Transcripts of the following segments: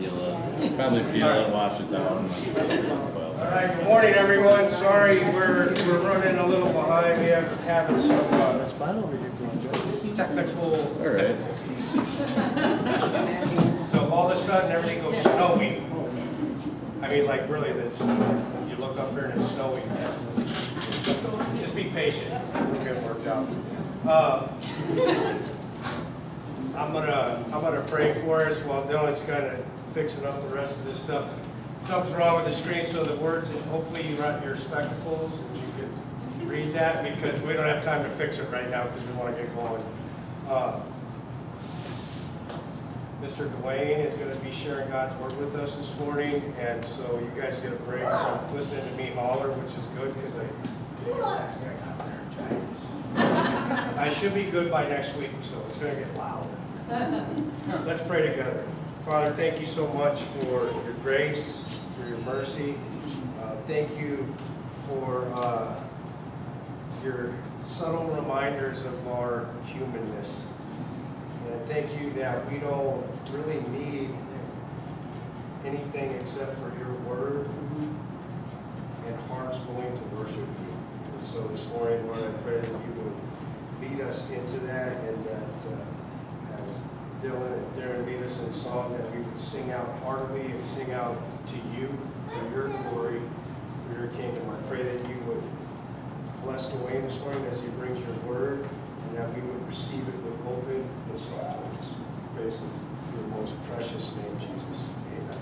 Peel it, probably peel it, wash it down. All right, good morning, everyone. Sorry, we're, we're running a little behind. We have, having some, uh, technical All right. So if all of a sudden everything goes snowy, I mean, like really, this, you look up there and it's snowy. Just be patient, it'll get worked out. Uh, I'm gonna, I'm gonna pray for us while Dylan's of fixing up the rest of this stuff. Something's wrong with the screen, so the words, and hopefully you got your spectacles, and you can read that, because we don't have time to fix it right now, because we want to get going. Uh, Mr. Duane is going to be sharing God's word with us this morning, and so you guys get a break from listening to me holler, which is good, because I, I should be good by next week, so it's going to get loud. Let's pray together. Father, thank you so much for your grace, for your mercy. Uh, Thank you for uh, your subtle reminders of our humanness. And thank you that we don't really need anything except for your word and hearts willing to worship you. And so this morning, Lord, I pray that you would lead us into that and that uh, as Dylan Darren lead us in song, that we would sing out heartily and sing out to you for your glory, for your kingdom. I pray that you would bless Duane this morning as he brings your word and that we would receive it with open and soft hearts. Praise in your most precious name, Jesus. Amen.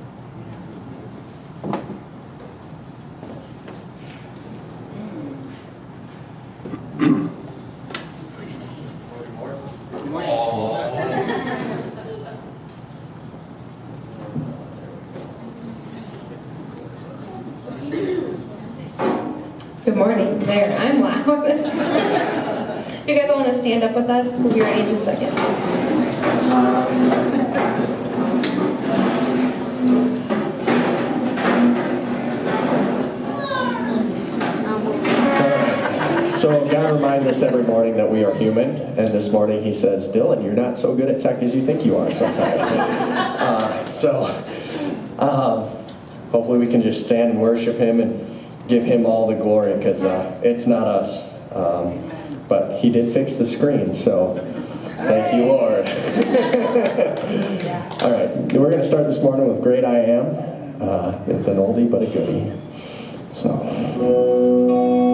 Good morning. There, I'm loud. you guys want to stand up with us? We'll be ready in a second. So God reminds us every morning that we are human, and this morning He says, "Dylan, you're not so good at tech as you think you are sometimes." uh, so, um, hopefully, we can just stand and worship Him and give Him all the glory, because uh, it's not us. Um, but He did fix the screen, so thank you, Lord. all right, we're going to start this morning with "Great I Am." Uh, it's an oldie but a goodie. So.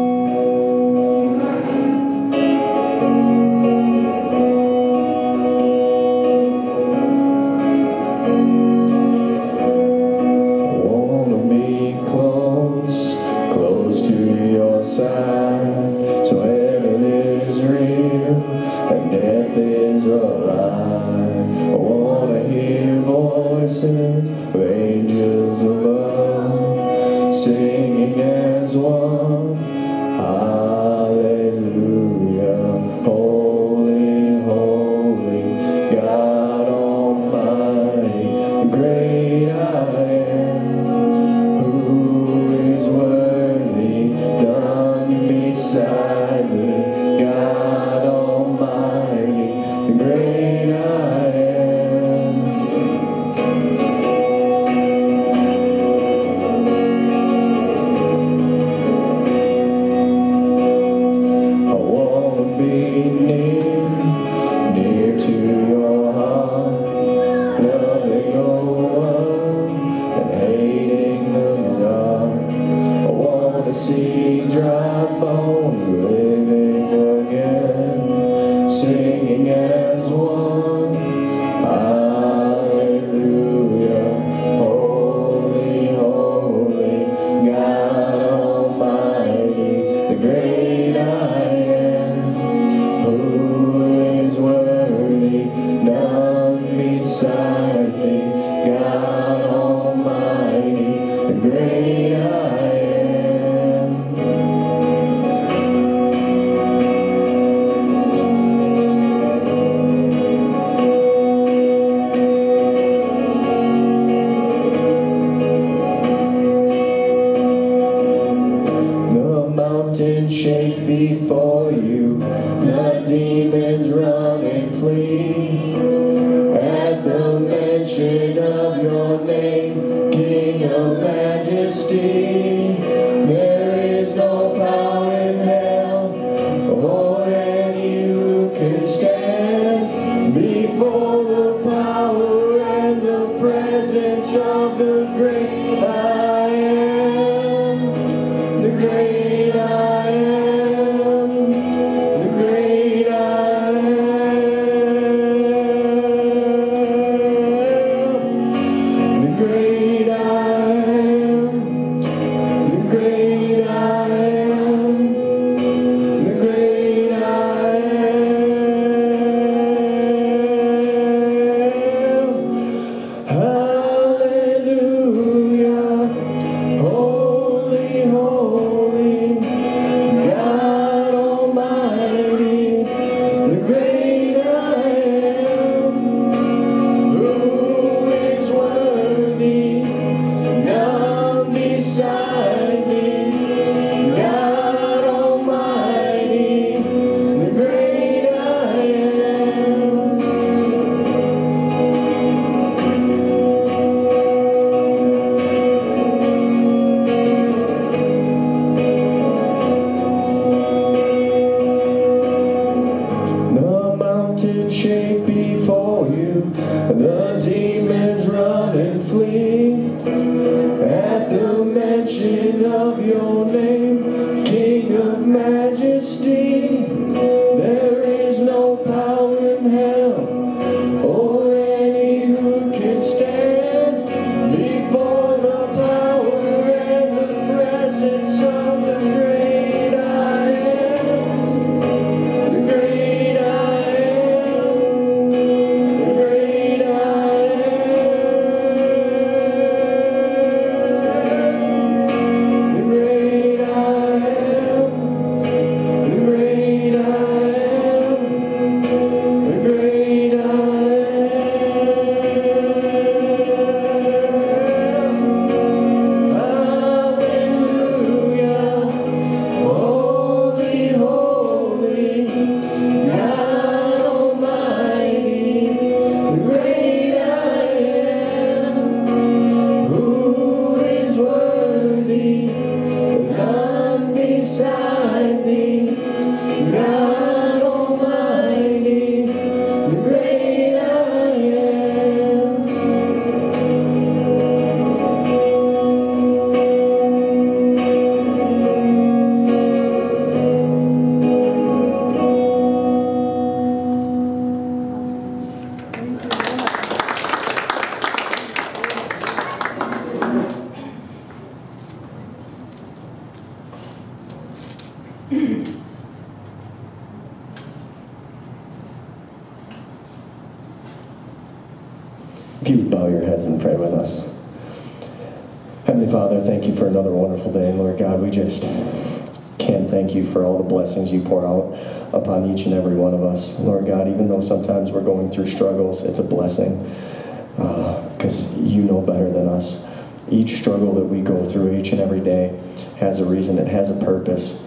Has a reason, it has a purpose.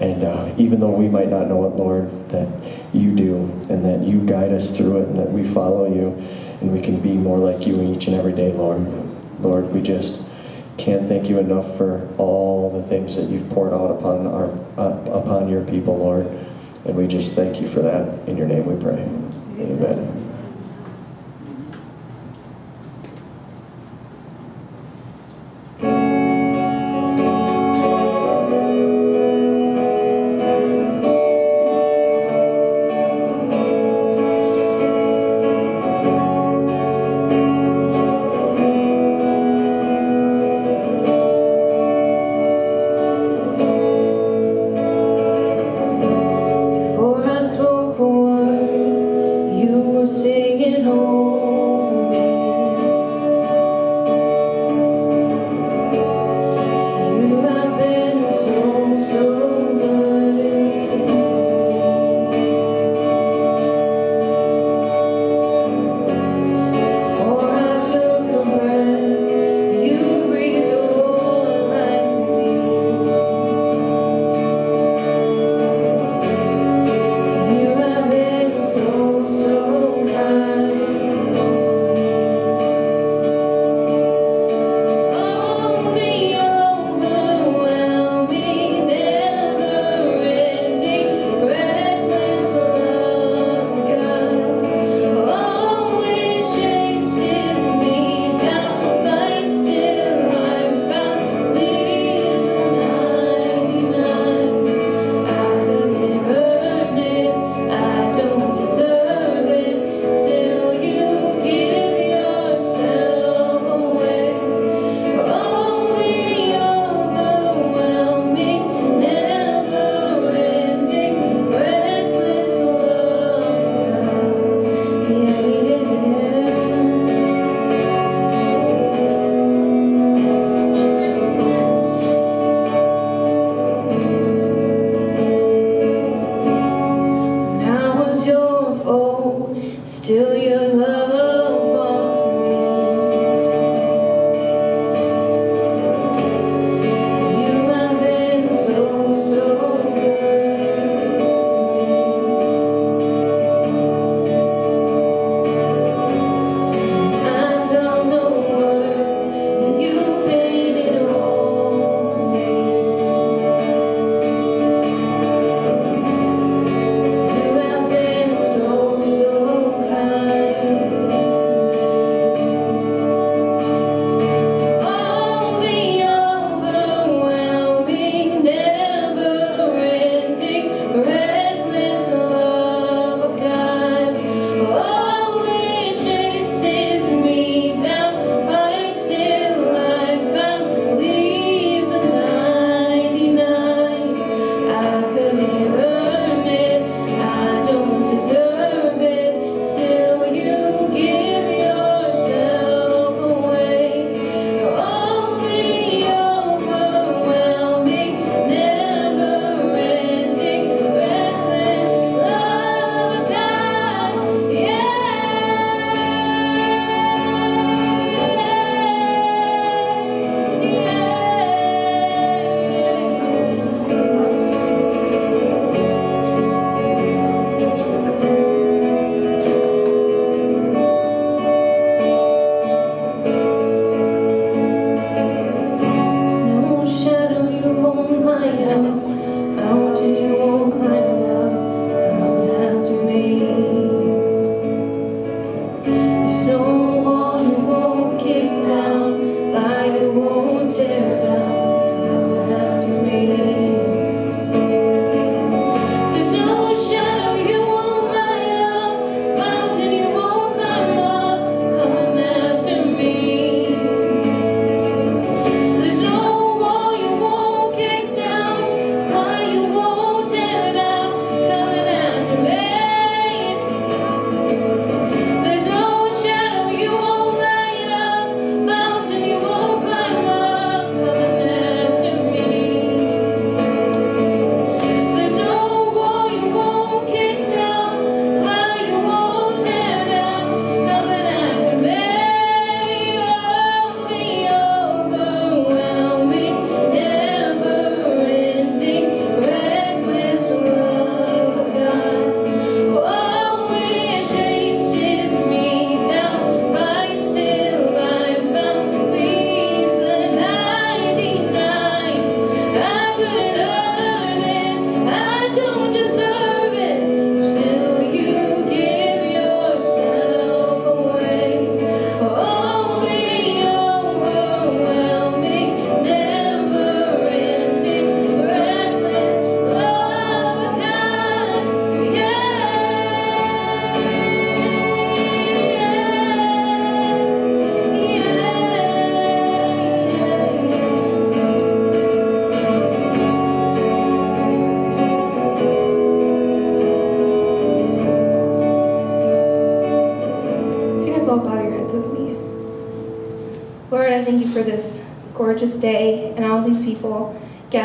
And uh, even though we might not know it, Lord, that you do, and that you guide us through it, and that we follow you, and we can be more like you each and every day, Lord. Lord, we just can't thank you enough for all the things that you've poured out upon our uh, upon your people, Lord. And we just thank you for that. In your name we pray. Amen.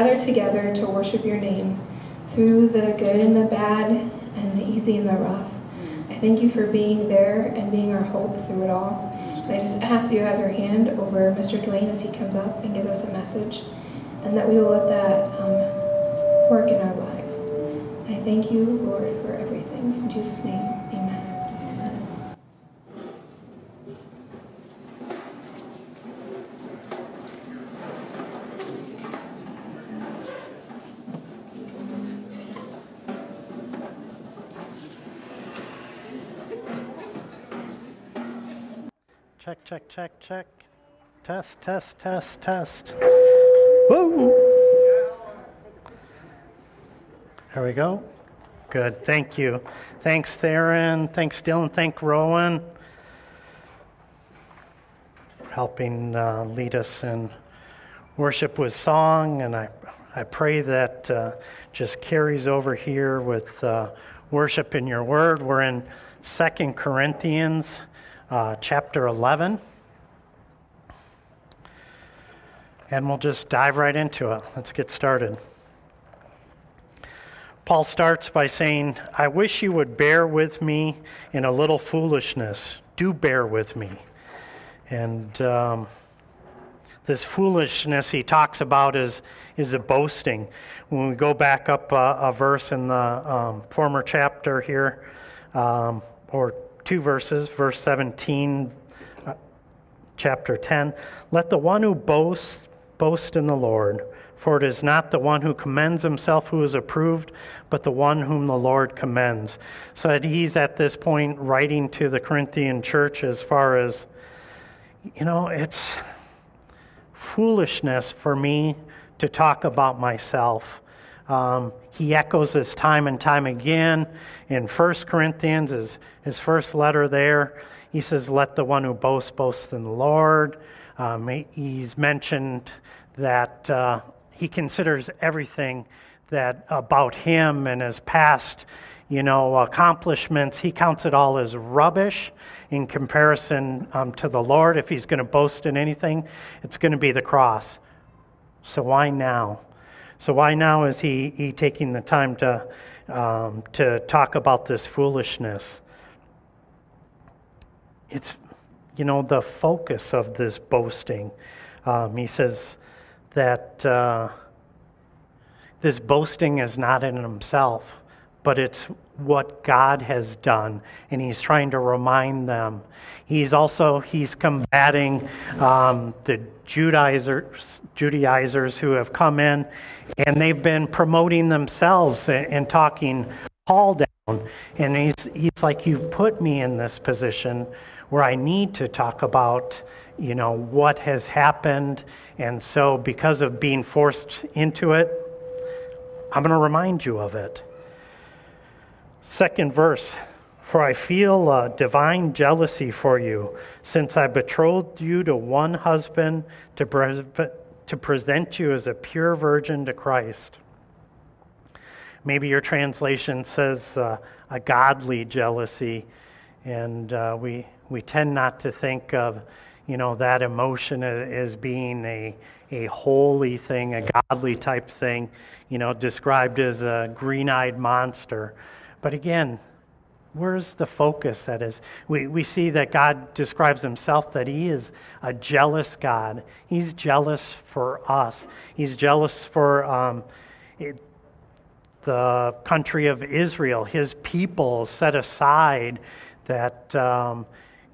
Gathered together to worship your name through the good and the bad and the easy and the rough. I thank you for being there and being our hope through it all. And I just ask you to have your hand over Mr. Duane as he comes up and gives us a message, and that we will let that um, work in our lives. I thank you, Lord, for everything. In Jesus' name, Check, check. Test, test, test, test. Woo! There we go. Good, thank you. Thanks, Theron. Thanks, Dylan. Thank Rowan for helping uh, lead us in worship with song. And I, I pray that uh, just carries over here with uh, worship in your word. We're in Second Corinthians uh, chapter 11. And we'll just dive right into it. Let's get started. Paul starts by saying, I wish you would bear with me in a little foolishness. Do bear with me. And um, this foolishness he talks about is, is a boasting. When we go back up a verse in the um, former chapter here, um, or two verses, verse 17, uh, chapter 10, let the one who boasts boast in the Lord. For it is not the one who commends himself who is approved, but the one whom the Lord commends. So he's at this point writing to the Corinthian church as far as, you know, it's foolishness for me to talk about myself. Um, he echoes this time and time again in 1 Corinthians, his, his first letter there. He says, Let the one who boasts boast in the Lord. Um, he's mentioned that uh, he considers everything that about him and his past, you know, accomplishments. He counts it all as rubbish in comparison um, to the Lord. If he's going to boast in anything, it's going to be the cross. So why now? So why now is he, he taking the time to um, to talk about this foolishness? It's you know the focus of this boasting. Um, he says that uh, this boasting is not in himself, but it's what God has done, and he's trying to remind them. He's also he's combating um, the Judaizers, Judaizers who have come in, and they've been promoting themselves and, and talking Paul down. And he's he's like, you've put me in this position where I need to talk about you know what has happened, and so because of being forced into it, I'm going to remind you of it. Second verse For I feel a divine jealousy for you, since I betrothed you to one husband to, pre- to present you as a pure virgin to Christ. Maybe your translation says uh, a godly jealousy, and uh, we, we tend not to think of you know that emotion as being a, a holy thing, a godly type thing, you know, described as a green eyed monster. But again, where's the focus that is? We, we see that God describes himself that he is a jealous God. He's jealous for us, he's jealous for um, it, the country of Israel, his people set aside that. Um,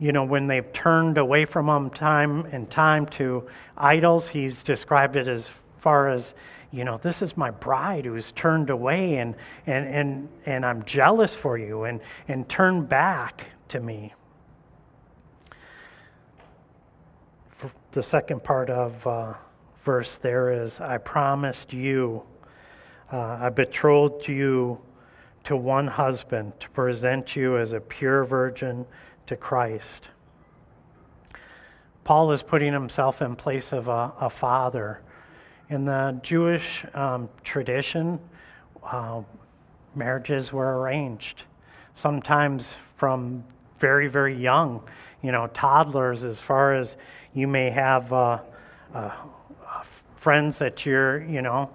you know, when they've turned away from him time and time to idols, he's described it as far as you know, this is my bride who's turned away and, and, and, and I'm jealous for you and, and turn back to me. The second part of uh, verse there is, I promised you, uh, I betrothed you to one husband to present you as a pure virgin to Christ. Paul is putting himself in place of a, a father in the Jewish um, tradition, uh, marriages were arranged, sometimes from very, very young, you know, toddlers, as far as you may have uh, uh, friends that you're, you know,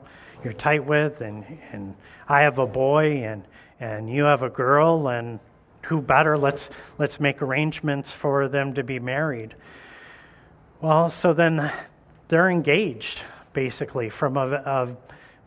you're tight with, and, and I have a boy, and, and you have a girl, and who better? Let's, let's make arrangements for them to be married. Well, so then they're engaged, basically, from a, a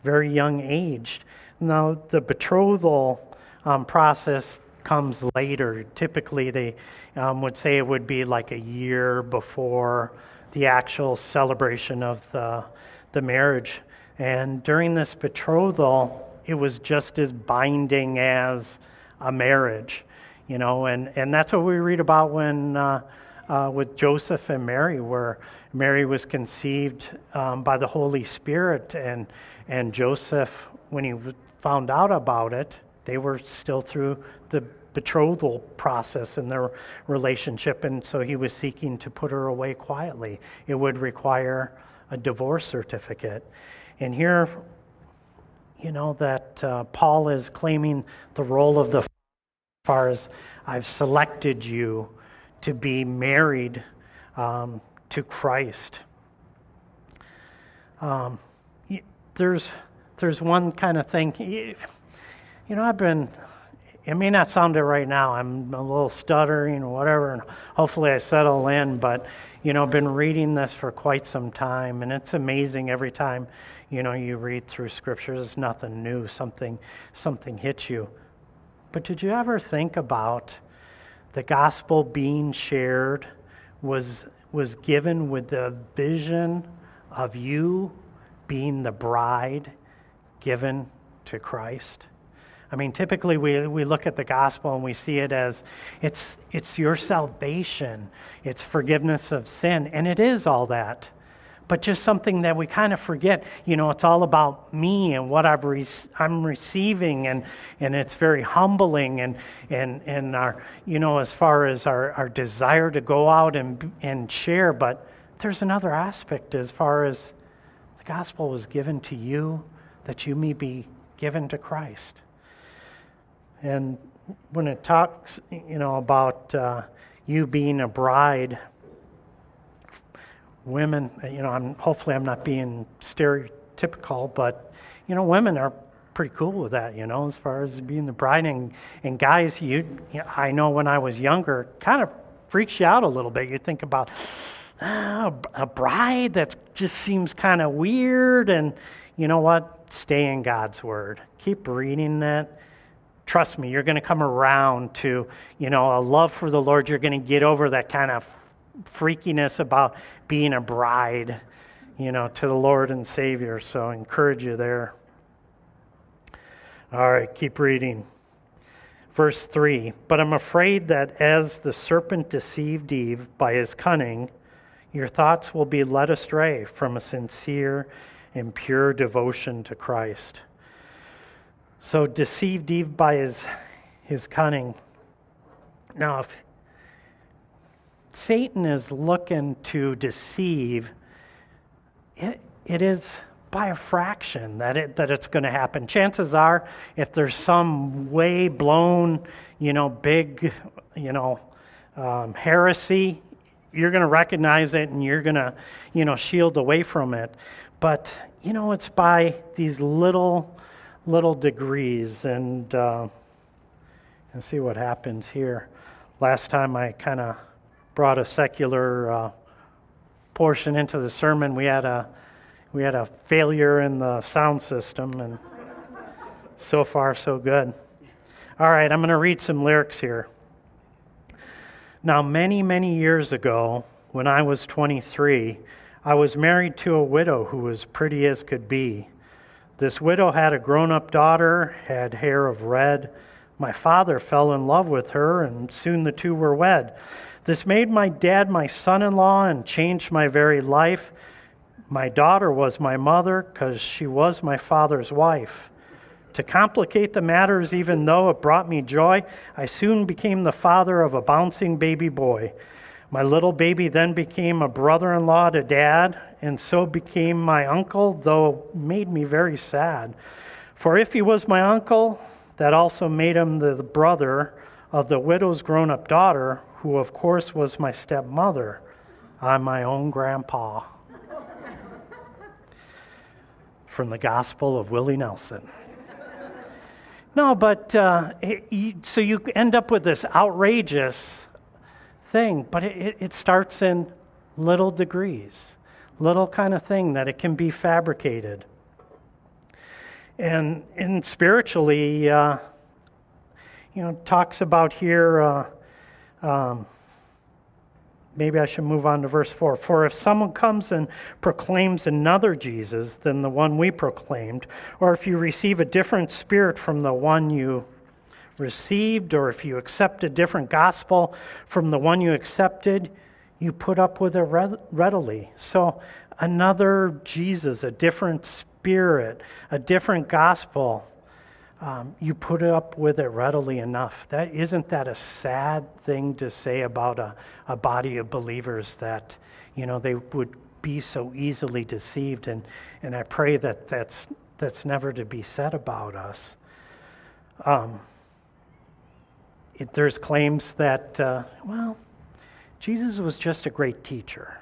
very young age. Now, the betrothal um, process comes later. Typically, they um, would say it would be like a year before the actual celebration of the, the marriage. And during this betrothal, it was just as binding as a marriage, you know, and, and that's what we read about when uh, uh, with Joseph and Mary, where Mary was conceived um, by the Holy Spirit, and and Joseph, when he found out about it, they were still through the betrothal process in their relationship, and so he was seeking to put her away quietly. It would require a divorce certificate. And here, you know, that uh, Paul is claiming the role of the far as I've selected you to be married um, to Christ. Um, there's, there's one kind of thing, you know, I've been, it may not sound it right now. I'm a little stuttering or whatever, and hopefully I settle in, but, you know, I've been reading this for quite some time, and it's amazing every time, you know, you read through scriptures, it's nothing new, something, something hits you. But did you ever think about the gospel being shared was, was given with the vision of you being the bride given to Christ? I mean, typically we, we look at the gospel and we see it as it's, it's your salvation, it's forgiveness of sin, and it is all that. But just something that we kind of forget, you know, it's all about me and what I've re- I'm receiving, and, and it's very humbling, and, and, and our, you know, as far as our, our desire to go out and, and share. But there's another aspect as far as the gospel was given to you that you may be given to Christ. And when it talks, you know, about uh, you being a bride, women, you know, I'm hopefully I'm not being stereotypical, but you know, women are pretty cool with that, you know, as far as being the bride. And, and guys, you, I know when I was younger, kind of freaks you out a little bit. You think about ah, a bride that just seems kind of weird, and you know what? Stay in God's word. Keep reading that trust me, you're going to come around to, you know, a love for the Lord. You're going to get over that kind of freakiness about being a bride, you know, to the Lord and Savior. So I encourage you there. All right, keep reading. Verse 3 But I'm afraid that as the serpent deceived Eve by his cunning, your thoughts will be led astray from a sincere and pure devotion to Christ. So deceived Eve by his, his cunning. Now, if Satan is looking to deceive, it, it is by a fraction that, it, that it's going to happen. Chances are, if there's some way blown, you know, big, you know, um, heresy, you're going to recognize it and you're going to, you know, shield away from it. But, you know, it's by these little little degrees and uh, and see what happens here. Last time I kind of brought a secular uh, portion into the sermon. We had a we had a failure in the sound system, and so far so good. All right, I'm going to read some lyrics here. Now, many many years ago, when I was 23, I was married to a widow who was pretty as could be. This widow had a grown up daughter, had hair of red. My father fell in love with her, and soon the two were wed. This made my dad my son in law and changed my very life. My daughter was my mother because she was my father's wife. To complicate the matters, even though it brought me joy, I soon became the father of a bouncing baby boy. My little baby then became a brother in law to dad, and so became my uncle, though it made me very sad. For if he was my uncle, that also made him the brother of the widow's grown up daughter, who of course was my stepmother. I'm my own grandpa. from the Gospel of Willie Nelson. No, but uh, it, you, so you end up with this outrageous thing, but it, it starts in little degrees, little kind of thing that it can be fabricated. And, and spiritually, uh, you know, talks about here. Uh, um, maybe I should move on to verse 4. For if someone comes and proclaims another Jesus than the one we proclaimed, or if you receive a different spirit from the one you received, or if you accept a different gospel from the one you accepted, you put up with it readily. So, another Jesus, a different spirit, a different gospel um, you put up with it readily enough. That isn't that a sad thing to say about a, a body of believers that you know they would be so easily deceived and and I pray that that's that's never to be said about us. Um, it, there's claims that uh, well, Jesus was just a great teacher.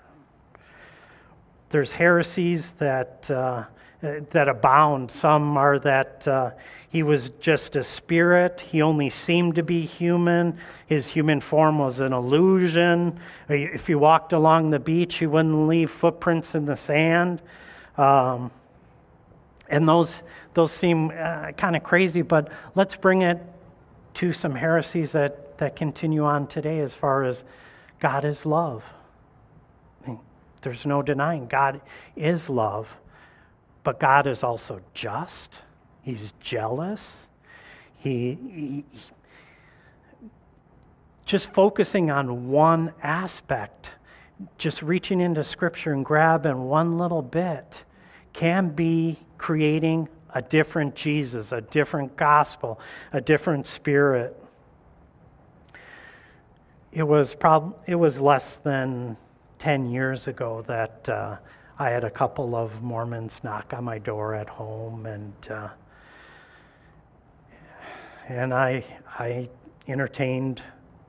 There's heresies that. Uh, that abound. Some are that uh, he was just a spirit. He only seemed to be human. His human form was an illusion. If he walked along the beach, he wouldn't leave footprints in the sand. Um, and those, those seem uh, kind of crazy, but let's bring it to some heresies that, that continue on today as far as God is love. There's no denying God is love, but God is also just. He's jealous. He, he, just focusing on one aspect, just reaching into Scripture and grabbing one little bit, can be creating a different Jesus, a different gospel, a different spirit. It was prob- it was less than 10 years ago that uh, I had a couple of Mormons knock on my door at home and uh, and I, I entertained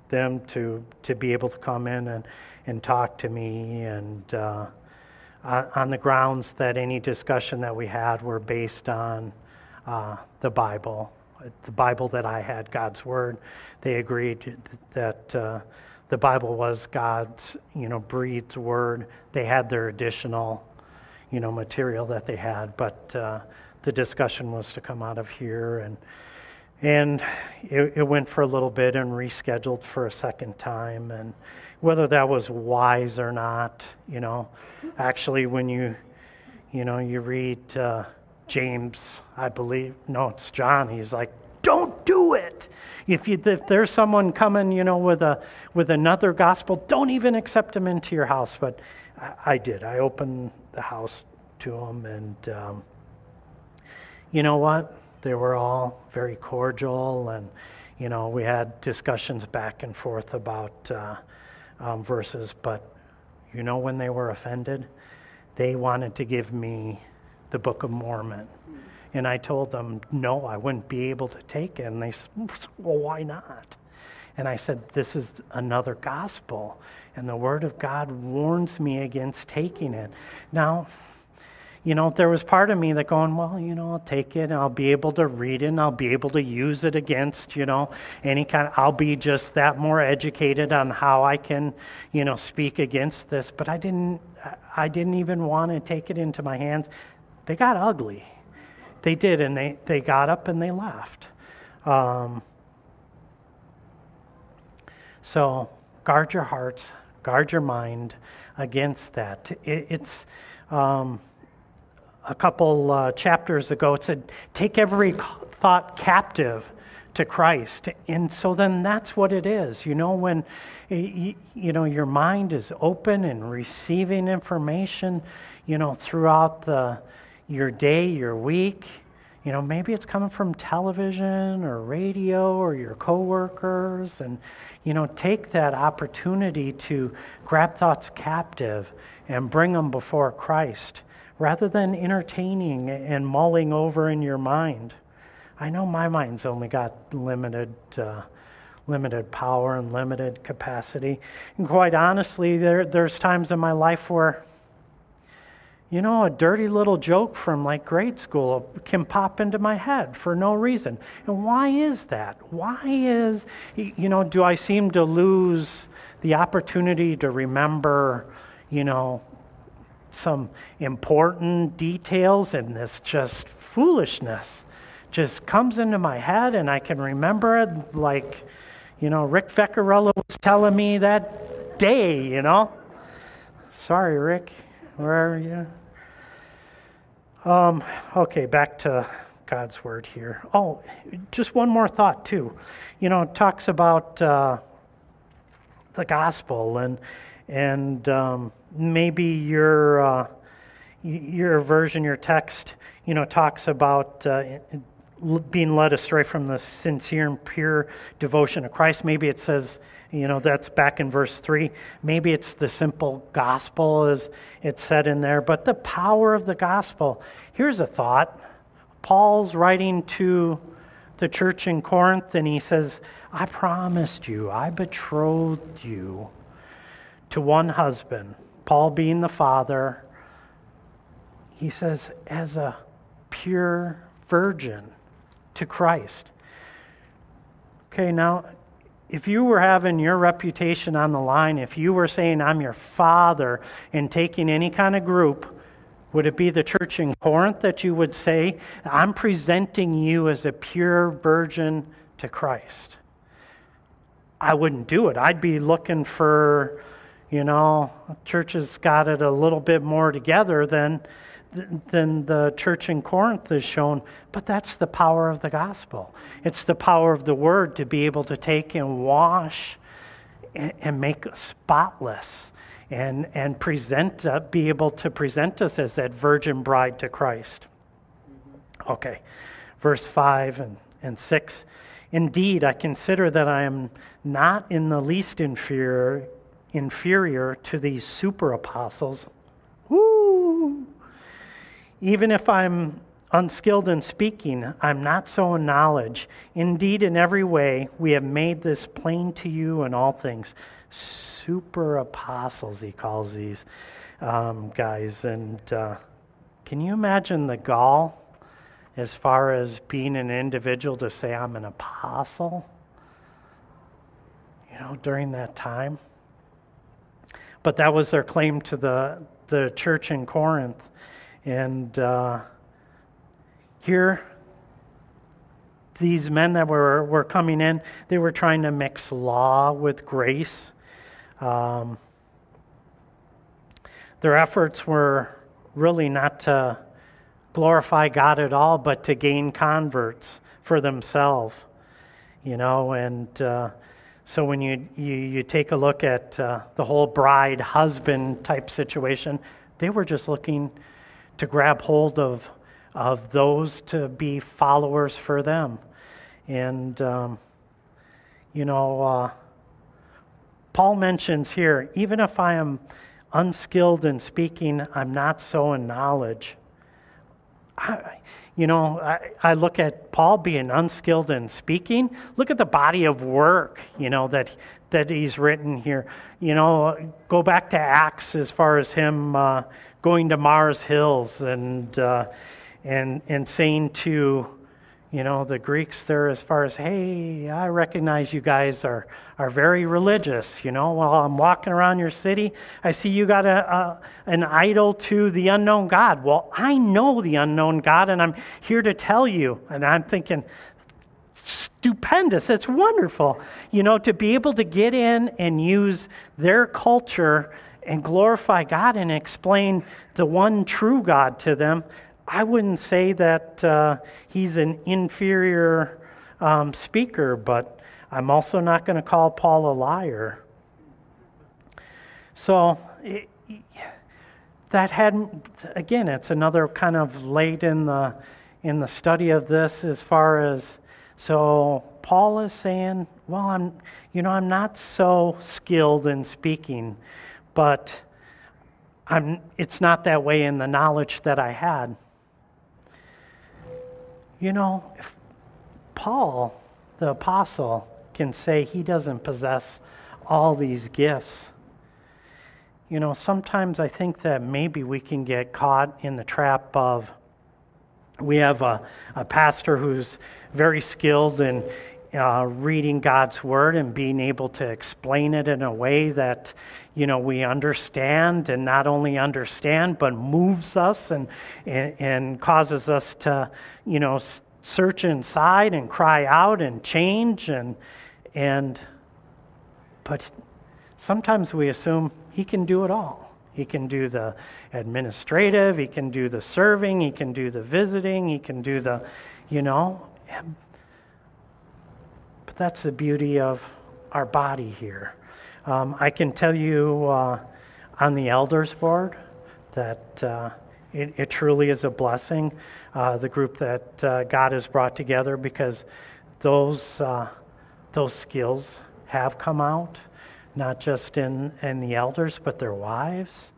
them to, to be able to come in and, and talk to me and uh, on the grounds that any discussion that we had were based on uh, the Bible, the Bible that I had, God's Word. They agreed that uh, the Bible was God's, you know, breathed Word. They had their additional, you know, material that they had, but uh, the discussion was to come out of here and and it, it, went for a little bit and rescheduled for a second time. And whether that was wise or not, you know, actually, when you, you know, you read uh, James, I believe, no, it's John, he's like, don't do it. If, you, if there's someone coming, you know, with, a, with another gospel, don't even accept them into your house. But I, I did. I opened the house to them, and um, you know what? They were all very cordial, and you know we had discussions back and forth about uh, um, verses. But you know when they were offended, they wanted to give me the Book of Mormon, and I told them no, I wouldn't be able to take it. And they said, well, why not? And I said, This is another gospel, and the Word of God warns me against taking it. Now, you know, there was part of me that going, well, you know, I'll take it I'll be able to read it and I'll be able to use it against, you know, any kind of, I'll be just that more educated on how I can, you know, speak against this. But I didn't, I didn't even want to take it into my hands. They got ugly. They did, and they, they got up and they left. Um, so guard your hearts, guard your mind against that. It, it's, um, a couple uh, chapters ago, it said, Take every thought captive to Christ. And so then that's what it is. You know, when you know your mind is open and receiving information, you know, throughout the your day, your week, you know, maybe it's coming from television or radio or your coworkers and you know, take that opportunity to grab thoughts captive and bring them before Christ rather than entertaining and mulling over in your mind. I know my mind's only got limited, uh, limited power and limited capacity. And quite honestly, there, there's times in my life where, you know, a dirty little joke from like grade school can pop into my head for no reason. And why is that? Why is, you know, do I seem to lose the opportunity to remember, you know, some important details and this just foolishness just comes into my head and I can remember it like, you know, Rick Veccarella was telling me that day, you know. Sorry, Rick. Where are you? Um, okay, back to God's word here. Oh, just one more thought, too. You know, it talks about uh, the gospel, and, and um, maybe your, uh, your version, your text, you know, talks about uh, being led astray from the sincere and pure devotion of Christ. Maybe it says, you know, that's back in verse 3. Maybe it's the simple gospel, as it's said in there, but the power of the gospel. Here's a thought Paul's writing to the church in Corinth, and he says, I promised you, I betrothed you to one husband, Paul being the father. He says, as a pure virgin to Christ. Okay, now, if you were having your reputation on the line, if you were saying, I'm your father, and taking any kind of group, would it be the church in Corinth that you would say, I'm presenting you as a pure virgin to Christ? I wouldn't do it. I'd be looking for, you know, churches got it a little bit more together than than the church in Corinth has shown, but that's the power of the gospel. It's the power of the word to be able to take and wash and, and make spotless and, and present, uh, be able to present us as that virgin bride to Christ. Okay, verse 5 and, and 6. Indeed, I consider that I am not in the least inferior, inferior to these super apostles. Woo! Even if I'm unskilled in speaking, I'm not so in knowledge. Indeed, in every way, we have made this plain to you in all things. Super apostles, he calls these um, guys. And uh, can you imagine the gall as far as being an individual to say, I'm an apostle? You know, during that time. But that was their claim to the, the church in Corinth. And uh, here, these men that were, were coming in, they were trying to mix law with grace. Um, their efforts were really not to glorify God at all, but to gain converts for themselves. You know, and uh, so when you, you, you, take a look at uh, the whole bride husband type situation, they were just looking to grab hold of, of those to be followers for them. And, um, you know, uh, Paul mentions here even if I am unskilled in speaking, I'm not so in knowledge. I, you know, I, I look at Paul being unskilled in speaking. Look at the body of work, you know, that, that he's written here. You know, go back to Acts as far as him uh, going to Mars Hills and, uh, and, and saying to, you know, the Greeks there as far as, hey, I recognize you guys are, are very religious. You know, while I'm walking around your city, I see you got a, a, an idol to the unknown God. Well, I know the unknown God, and I'm here to tell you. And I'm thinking, stupendous. That's wonderful. You know, to be able to get in and use their culture and glorify God and explain the one true God to them, I wouldn't say that uh, he's an inferior um, speaker, but I'm also not going to call Paul a liar. So it, that hadn't, again, it's another kind of late in the in the study of this as far as so Paul is saying, well, I'm, you know, I'm not so skilled in speaking but I'm, it's not that way in the knowledge that I had. You know, if Paul, the apostle, can say he doesn't possess all these gifts, you know, sometimes I think that maybe we can get caught in the trap of we have a, a pastor who's very skilled in uh, reading God's word and being able to explain it in a way that you know we understand and not only understand but moves us and and, and causes us to you know search inside and cry out and change and and but sometimes we assume he can do it all. He can do the administrative, he can do the serving, he can do the visiting, he can do the, you know. That's the beauty of our body here. Um, I can tell you uh, on the elders board that uh, it, it truly is a blessing, uh, the group that uh, God has brought together, because those, uh, those skills have come out, not just in, in the elders, but their wives.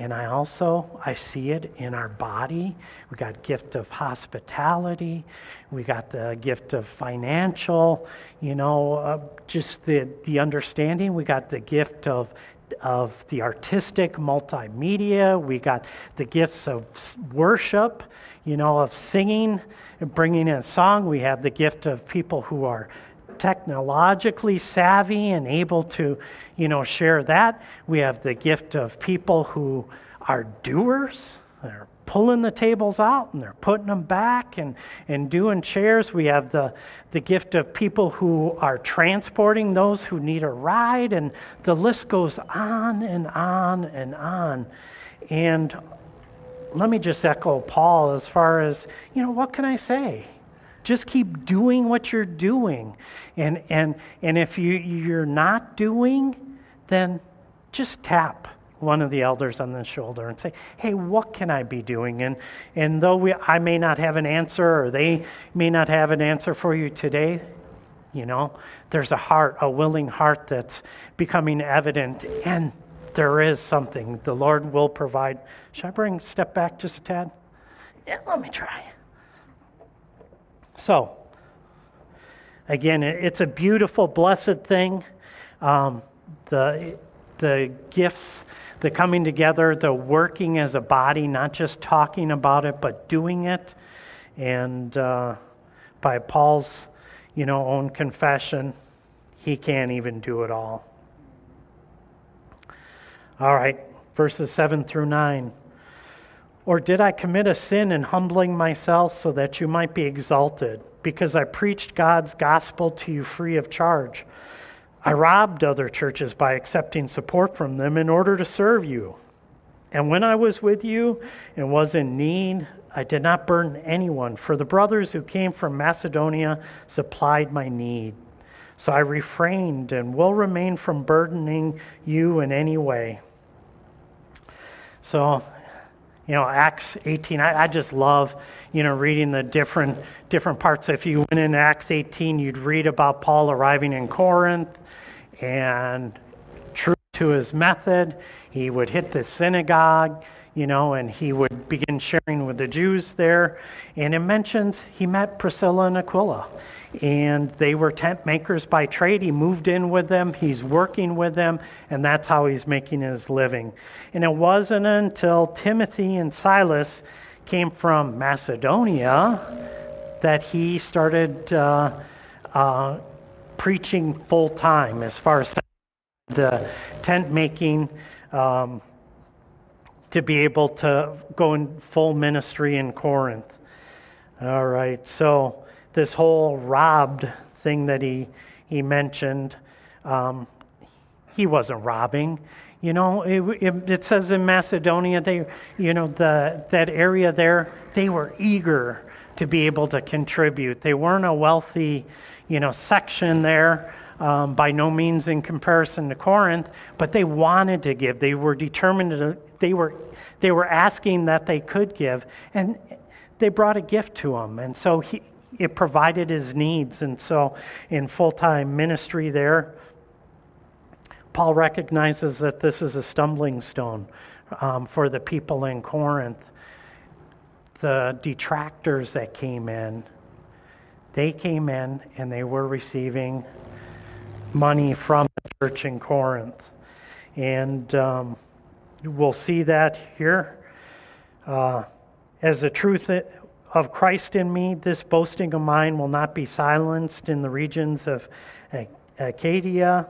And I also I see it in our body. We got gift of hospitality. We got the gift of financial. You know, uh, just the the understanding. We got the gift of of the artistic multimedia. We got the gifts of worship. You know, of singing and bringing in a song. We have the gift of people who are technologically savvy and able to, you know, share that. We have the gift of people who are doers. They're pulling the tables out and they're putting them back and, and doing chairs. We have the, the gift of people who are transporting those who need a ride, and the list goes on and on and on. And let me just echo Paul as far as, you know, what can I say? Just keep doing what you're doing. And, and, and if you, you're not doing, then just tap one of the elders on the shoulder and say, hey, what can I be doing? And, and though we, I may not have an answer or they may not have an answer for you today, you know, there's a heart, a willing heart that's becoming evident, and there is something. The Lord will provide. Should I bring step back just a tad? Yeah, let me try. So, again, it's a beautiful, blessed thing. Um, the, the gifts, the coming together, the working as a body, not just talking about it, but doing it. And uh, by Paul's, you know, own confession, he can't even do it all. All right, verses 7 through 9. Or did I commit a sin in humbling myself so that you might be exalted, because I preached God's gospel to you free of charge? I robbed other churches by accepting support from them in order to serve you. And when I was with you and was in need, I did not burden anyone, for the brothers who came from Macedonia supplied my need. So I refrained and will remain from burdening you in any way. So, you know, Acts 18, I, I just love, you know, reading the different different parts. If you went in Acts 18, you'd read about Paul arriving in Corinth and true to his method, he would hit the synagogue, you know, and he would begin sharing with the Jews there. And it mentions he met Priscilla and Aquila. And they were tent makers by trade. He moved in with them, he's working with them, and that's how he's making his living. And it wasn't until Timothy and Silas came from Macedonia that he started uh, uh, preaching full time as far as the tent making um, to be able to go in full ministry in Corinth. All right, so this whole robbed thing that he he mentioned, um, he wasn't robbing. You know, it, it, it says in Macedonia, they, you know, the that area there, they were eager to be able to contribute. They weren't a wealthy, you know, section there. Um, by no means in comparison to Corinth, but they wanted to give. They were determined to. They were, they were asking that they could give, and they brought a gift to him, and so he it provided his needs. And so, in full time ministry there, Paul recognizes that this is a stumbling stone um, for the people in Corinth. The detractors that came in, they came in and they were receiving money from the church in Corinth. And um, we'll see that here. Uh, as the truth of Christ in me, this boasting of mine will not be silenced in the regions of Achaia.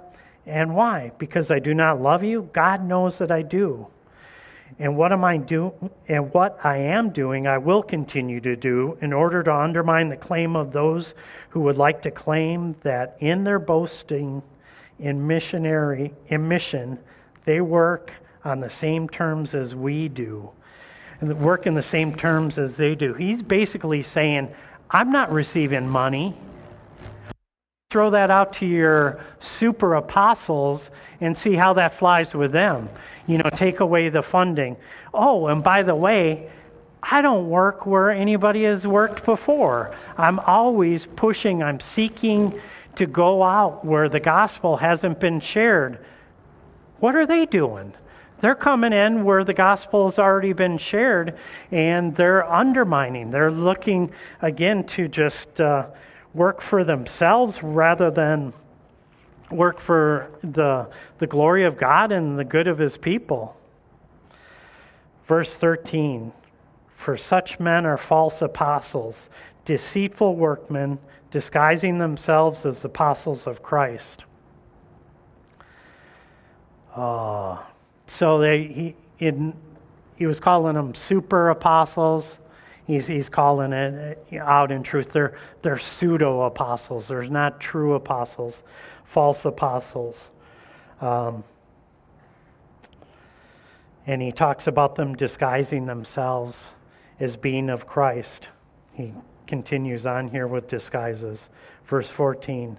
And why? Because I do not love you? God knows that I do. And what am I do and what I am doing, I will continue to do in order to undermine the claim of those who would like to claim that in their boasting in missionary in mission, they work on the same terms as we do. Work in the same terms as they do. He's basically saying, I'm not receiving money. Throw that out to your super apostles and see how that flies with them. You know, take away the funding. Oh, and by the way, I don't work where anybody has worked before. I'm always pushing, I'm seeking to go out where the gospel hasn't been shared. What are they doing? They're coming in where the gospel has already been shared and they're undermining. They're looking, again, to just uh, work for themselves rather than work for the, the glory of God and the good of his people. Verse 13 For such men are false apostles, deceitful workmen, disguising themselves as apostles of Christ. Uh, so they, he, in, he was calling them super apostles. He's, he's calling it out in truth. They're, they're pseudo apostles. they're not true apostles, false apostles. Um, and he talks about them disguising themselves as being of Christ. He continues on here with disguises. Verse 14.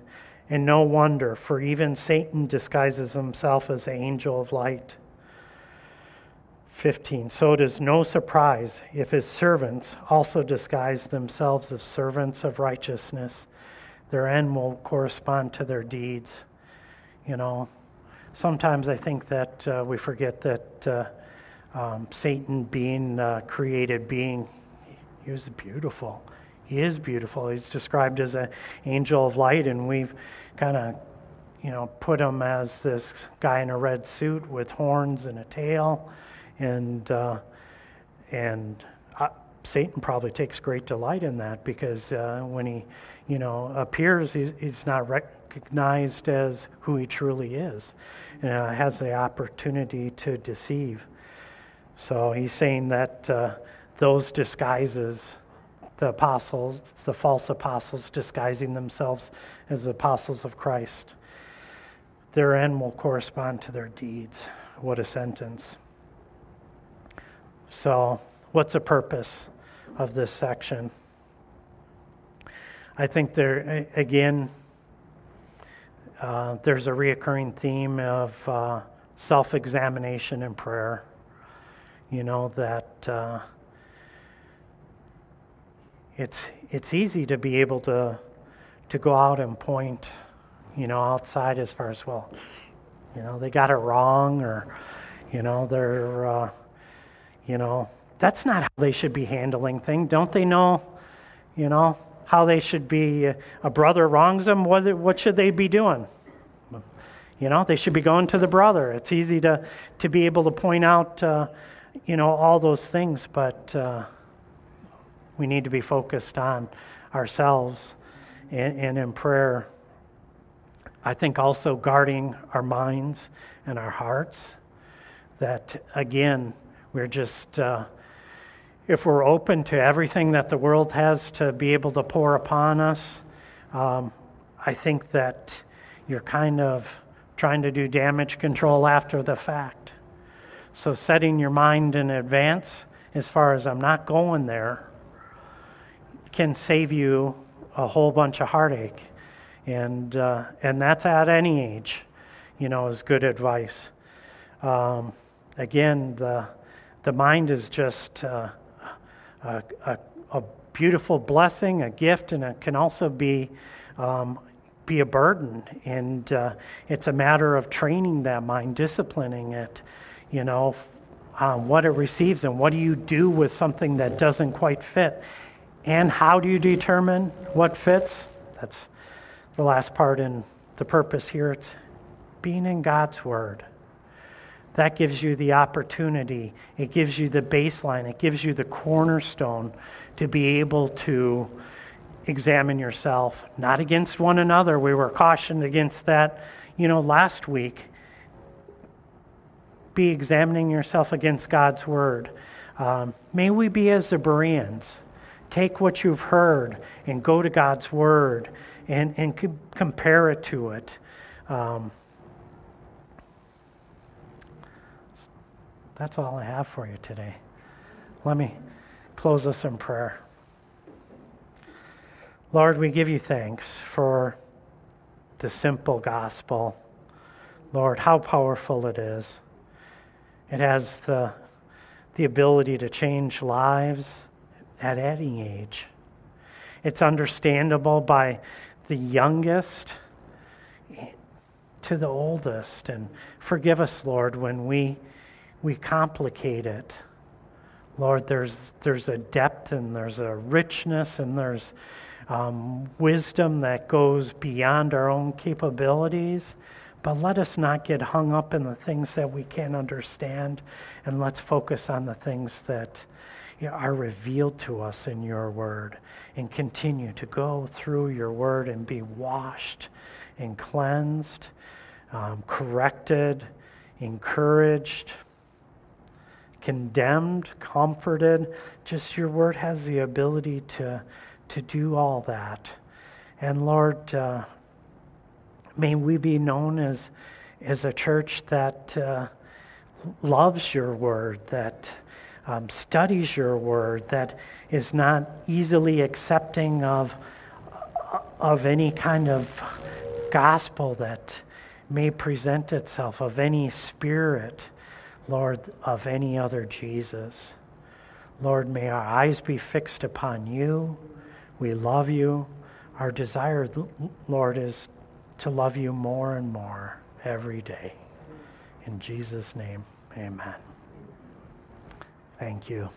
And no wonder, for even Satan disguises himself as an angel of light. 15. So it is no surprise if his servants also disguise themselves as servants of righteousness. Their end will correspond to their deeds. You know, sometimes I think that uh, we forget that uh, um, Satan, being a created being, he was beautiful. He is beautiful. He's described as an angel of light, and we've kind of, you know, put him as this guy in a red suit with horns and a tail and uh, and uh, Satan probably takes great delight in that because uh, when he, you know, appears, he's, he's, not recognized as who he truly is, and uh, has the opportunity to deceive. So he's saying that uh, those disguises, the apostles, the false apostles disguising themselves as apostles of Christ, their end will correspond to their deeds. What a sentence. So, what's the purpose of this section? I think there, again, uh, there's a reoccurring theme of uh, self examination and prayer. You know, that uh, it's, it's easy to be able to, to go out and point, you know, outside as far as, well, you know, they got it wrong or, you know, they're uh, you know, that's not how they should be handling things. Don't they know, you know, how they should be? A brother wrongs them, what, what should they be doing? You know, they should be going to the brother. It's easy to, to be able to point out, uh, you know, all those things, but uh, we need to be focused on ourselves and, and in prayer. I think also guarding our minds and our hearts. That, again, we're just, uh, if we're open to everything that the world has to be able to pour upon us, um, I think that you're kind of trying to do damage control after the fact. So setting your mind in advance, as far as I'm not going there, can save you a whole bunch of heartache. And, uh, and that's at any age, you know, is good advice. Um, again, the, the mind is just uh, a, a, a, beautiful blessing, a gift, and it can also be um, be a burden. And uh, it's a matter of training that mind, disciplining it. You know, um, what it receives, and what do you do with something that doesn't quite fit, and how do you determine what fits? That's the last part in the purpose here. It's being in God's Word that gives you the opportunity, it gives you the baseline, it gives you the cornerstone to be able to examine yourself, not against one another. We were cautioned against that, you know, last week. Be examining yourself against God's word. Um, may we be as the Bereans. Take what you've heard and go to God's word and, and co- compare it to it. Um, that's all I have for you today. Let me close us in prayer. Lord, we give you thanks for the simple gospel. Lord, how powerful it is. It has the, the ability to change lives at any age. It's understandable by the youngest to the oldest. And forgive us, Lord, when we, we complicate it. Lord, there's, there's a depth and there's a richness and there's um, wisdom that goes beyond our own capabilities. But let us not get hung up in the things that we can't understand, and let's focus on the things that are revealed to us in your word and continue to go through your word and be washed and cleansed, um, corrected, encouraged, condemned, comforted. Just your word has the ability to, to do all that. And Lord, uh, may we be known as, as a church that uh, loves your word, that um, studies your word, that is not easily accepting of, of any kind of gospel that may present itself, of any spirit, Lord, of any other Jesus. Lord, may our eyes be fixed upon you. We love you. Our desire, Lord, is to love you more and more every day. In Jesus' name, amen. Thank you.